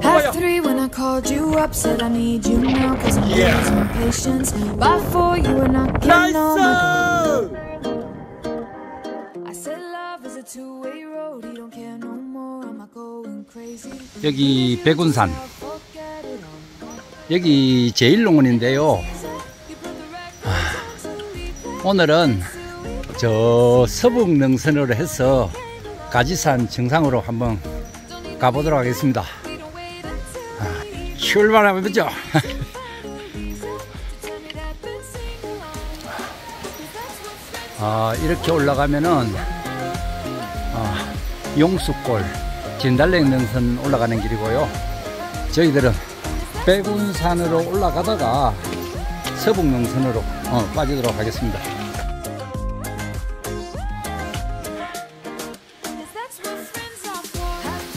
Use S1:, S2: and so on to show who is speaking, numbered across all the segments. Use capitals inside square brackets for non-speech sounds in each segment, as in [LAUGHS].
S1: Past three when I called you up, said I need you now, cause I'm
S2: Yeah.
S1: losing my patience. By four, you were knocking on my door. I said love is a two-way road, you don't care no more, am I going crazy?
S3: 여기 백운산. 여기 제일농원인데요 오늘은 저 서북 능선으로 해서 가지산 정상으로 한번 가보도록 하겠습니다 아, 출발하면 되죠? [LAUGHS] 아, 이렇게 올라가면은 아, 용수골 진달래 능선 올라가는 길이고요. 저희들은 백운산으로 올라가다가 서북능선으로 어, 빠지도록 하겠습니다.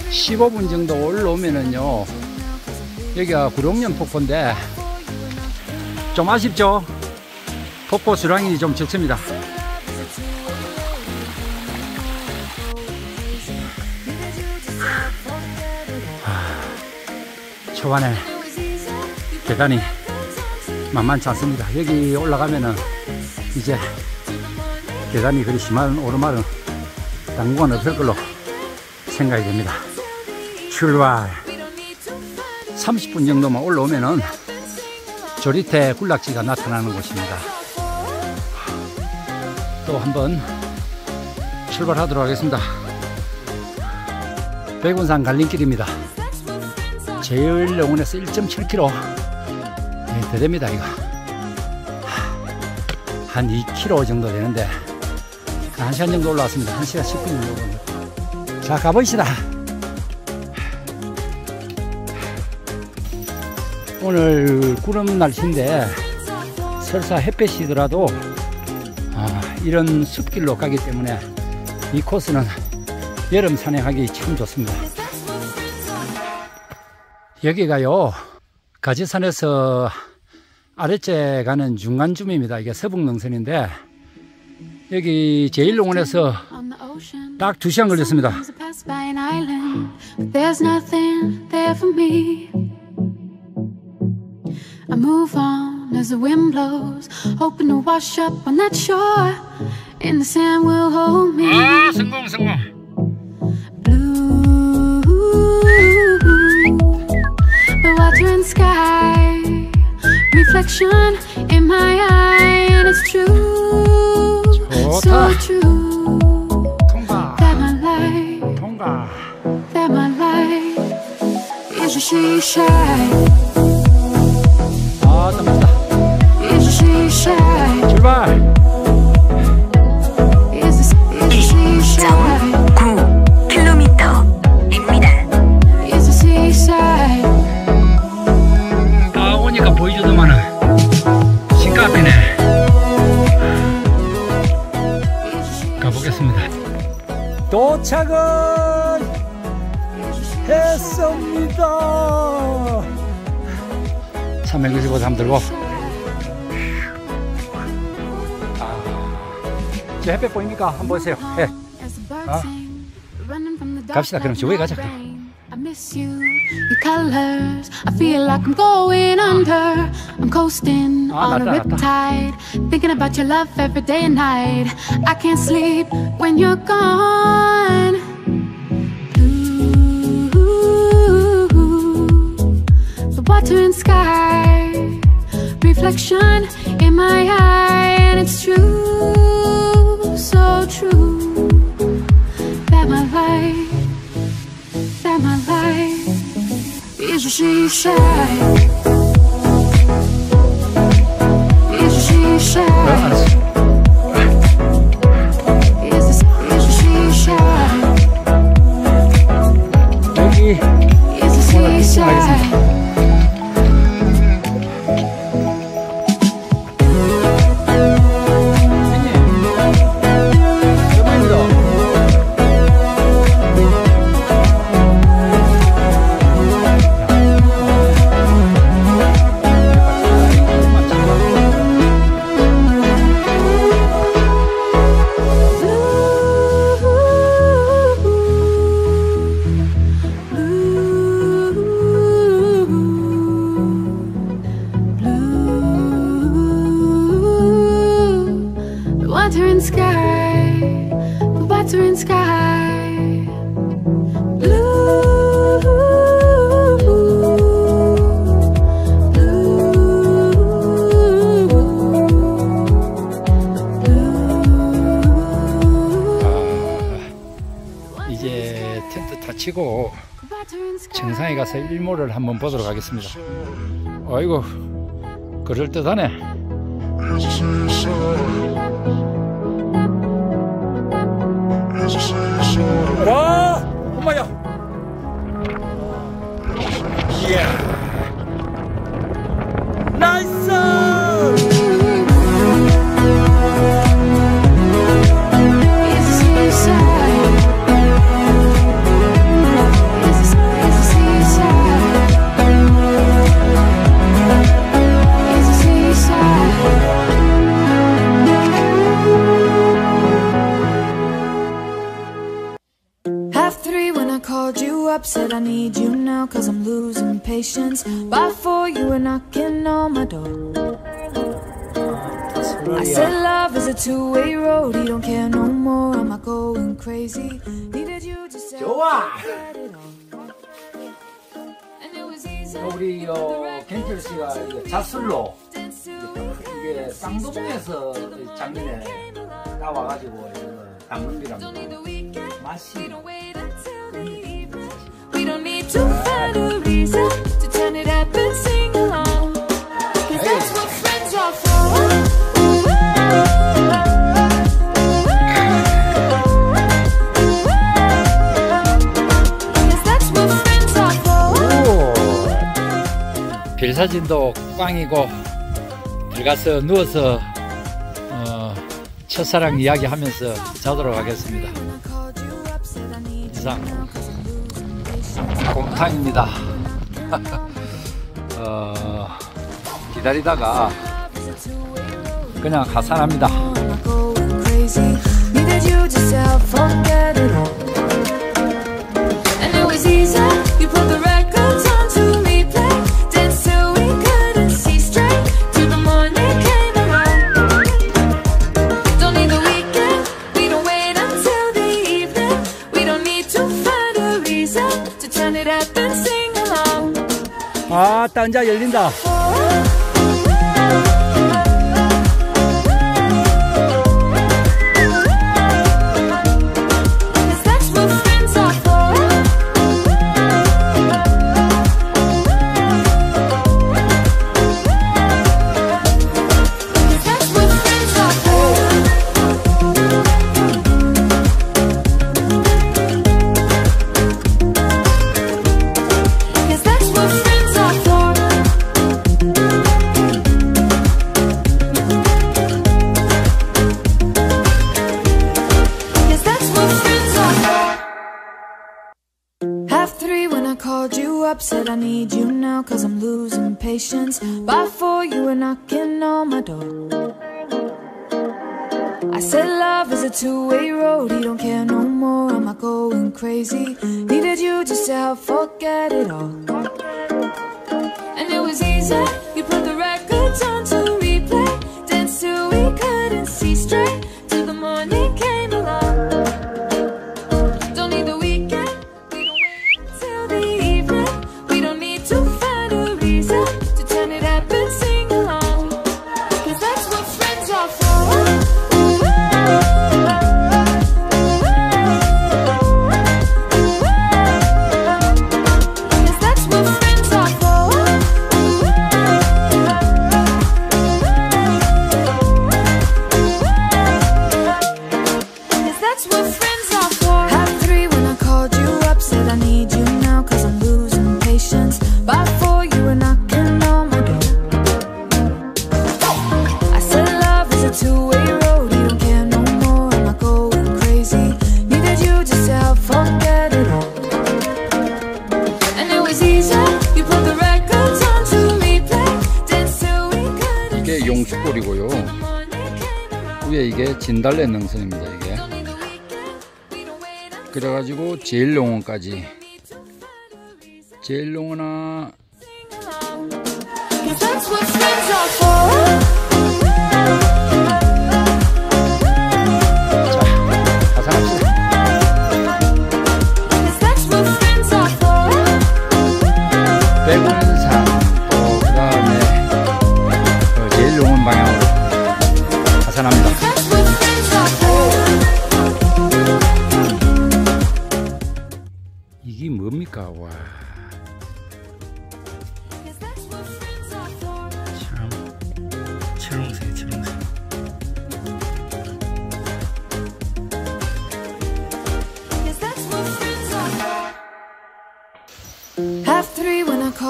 S3: 15분 정도 올라오면은요 여기가 구룡령 폭포인데 좀 아쉽죠? 폭포 수량이 좀 적습니다. 하, 초반에 계단이 만만치 않습니다. 여기 올라가면은 이제 계단이 그리 심한 오르막은 당분간 없을 걸로 생각이 됩니다. 출발 30분 정도만 올라오면은 조리태 군락지가 나타나는 곳입니다. 또 한번 출발하도록 하겠습니다. 백운산 갈림길입니다. 제일영원에서 1.7km 네, 더 됩니다 이거. 한 2km 정도 되는데 1시간 정도 올라왔습니다. 1시간 10분 정도. 자 가보시다 오늘 구름 날씨인데 설사 햇볕이더라도 아, 이런 숲길로 가기 때문에 이 코스는 여름 산행하기 참 좋습니다. 여기가요 가지산에서 아래째 가는 중간쯤입니다. 이게 서북능선인데 여기 제일농원에서. 딱 2시간 걸렸습니다
S1: I move on as the wind blows, hoping to wash up on that shore, and the sand will hold me.
S3: 아 성공 성공
S1: Blue, the water and sky, reflection in my eye, and it's true, so
S3: 좋다.
S1: true
S3: 통과
S1: that my life.
S3: 통과
S1: that my life is a she shy, She shy,
S3: 출발.
S1: Is a, is a she shy,
S4: 9km입니다.
S1: is a seaside.
S3: 아 오니까 신가 앞이네. 가보겠습니다. 도착은 했습니다 365도 한번 들고 아, 저 햇볕 보입니까? 한번 보세요 해.
S1: As the birds
S3: 아.
S1: sing, running from the dark
S3: 갑시다. 그럼
S1: like
S3: 저기
S1: no
S3: 가자, 그럼.
S1: rain. I miss you, your colors. I feel like I'm going under. I'm coasting
S3: Ah,
S1: on a
S3: 났다, 났다.
S1: riptide, thinking about your love every day and night. I can't sleep when you're gone. Reflection in my eye, and it's true, so true that my life, that my life is a she shy. Is a she
S3: 가서 일몰을 한번 보도록 하겠습니다. 아이고 그럴듯하네. 와,
S2: called you up, said I need you now, cause I'm losing patience. By four, you were knocking on my door. I said love is a two-way road, you don't care no more, am I going crazy? Needed you to say
S3: 좋아.
S2: And it was easy.
S3: 우리 어, 갱철 씨가 이거 자술로 이게 쌍동에서 작년에 나와가지고 이거 담은 거랍니다. 맛이 사진도 꽝이고 들어가서 누워서 어, 첫사랑 이야기하면서 자도록 하겠습니다. 이상 곰탕입니다. [LAUGHS] 어, 기다리다가 그냥 하산합니다. 아, 딴자 열린다.
S2: Called you up, said I need you now, cause I'm losing patience. By four, you were knocking on my door. I said love is a two-way road, He don't care no more, am I going crazy? Needed you just to help forget it all. And it was
S3: 이게 진달래 능선입니다. 이게. 그래가지고 제일농원까지 제일농원아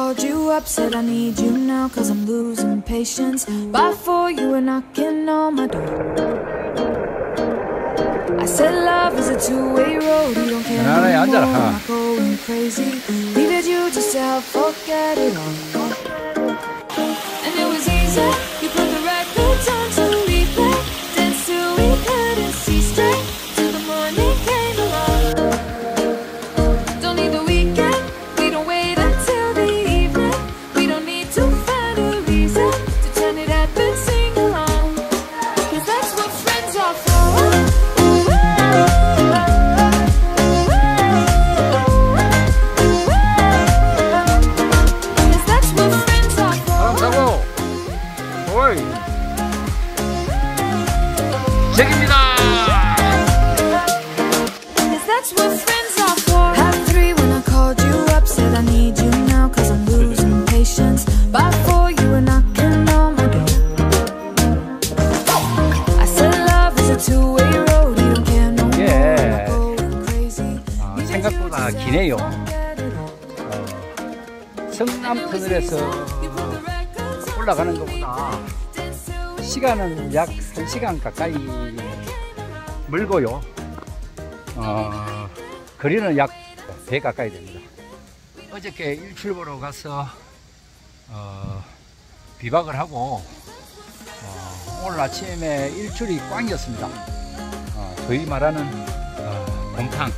S1: called you up, said I need you now Cause I'm losing patience. Before you were knocking on my door. I said love is a two-way road You don't care
S3: anymore,
S1: I'm not going crazy. Leave it you just to help forget it all.
S3: 기네요. 어, 성남 터널에서 올라가는 것보다 시간은 약 1시간 가까이 멀고요. 어, 거리는 약 배 가까이 됩니다. 어저께 일출 보러 가서 어, 비박을 하고 어, 오늘 아침에 일출이 꽝이었습니다. 어, 소위 말하는 어, 곰탕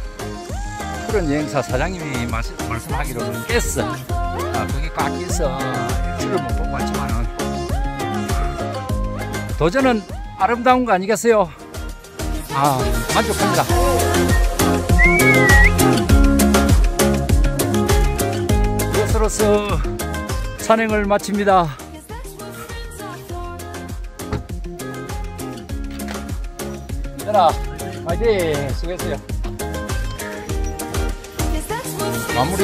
S3: 푸른 여행사 사장님이 말씀, 말씀하기로는 깼어 아, 그게 꽉 끼서 일출을 못 보고 왔지만은 도전은 아름다운 거 아니겠어요? 아, 만족합니다. 이것으로서 산행을 마칩니다. 얘들아, 화이팅! 수고했어요. 마무리.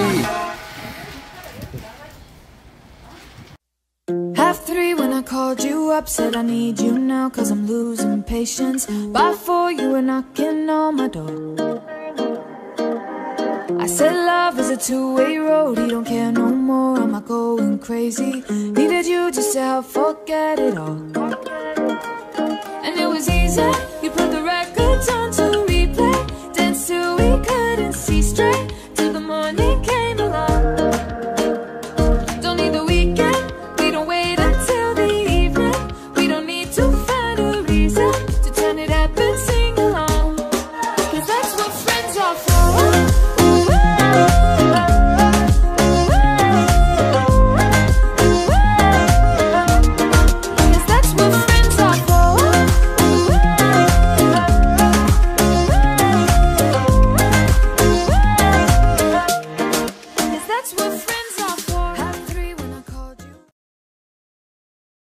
S1: Half three when I called you up, said I need you now, cause I'm losing patience. By four, you were knocking on my door. I said love is a two-way road, you don't care no more, am I going crazy? Needed you just to help forget it all. And it was easy,